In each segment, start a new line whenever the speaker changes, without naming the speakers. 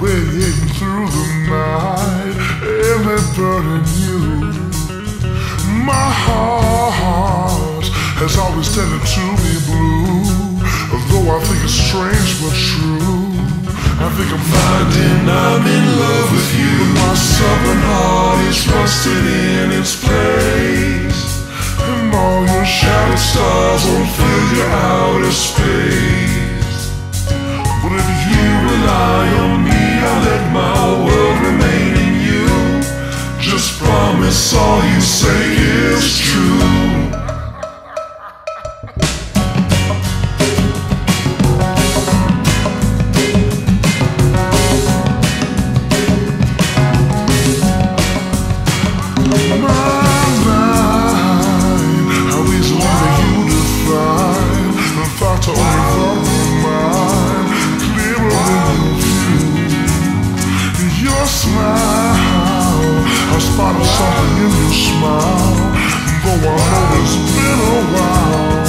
radiating through the night, and they're burning you. My heart has always tended to be blue, though I think it's strange but true. I think I'm finding I'm in love with you. My southern heart is rusted in its place, and all your shattered stars won't fill your outer space. I spotted something in your smile. Though I know it's been a while,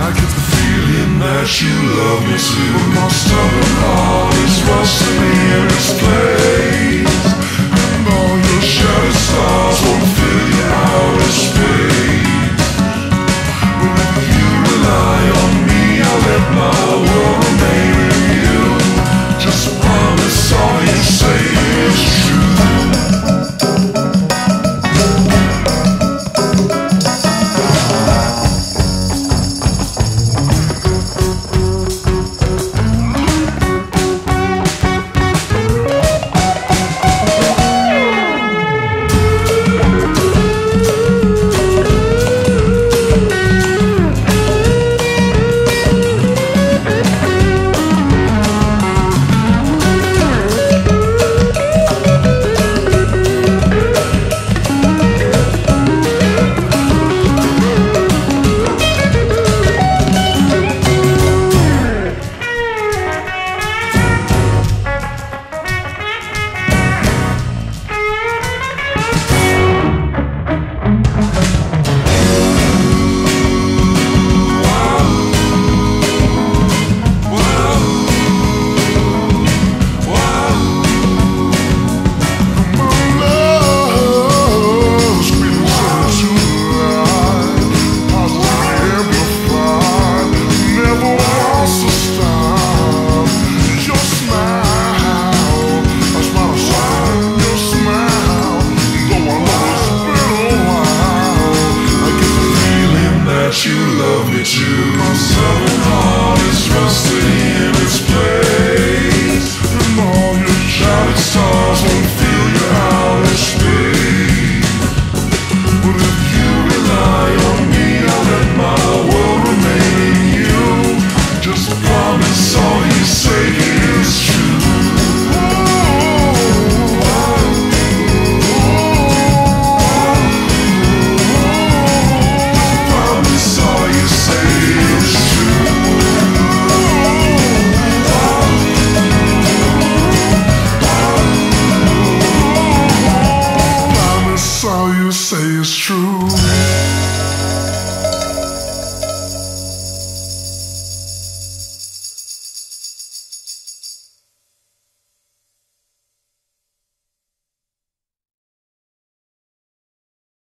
I get the feeling that you love me too. But my stubborn heart is rusting in its place, You love me too. My southern heart is rusted in its place, say is true.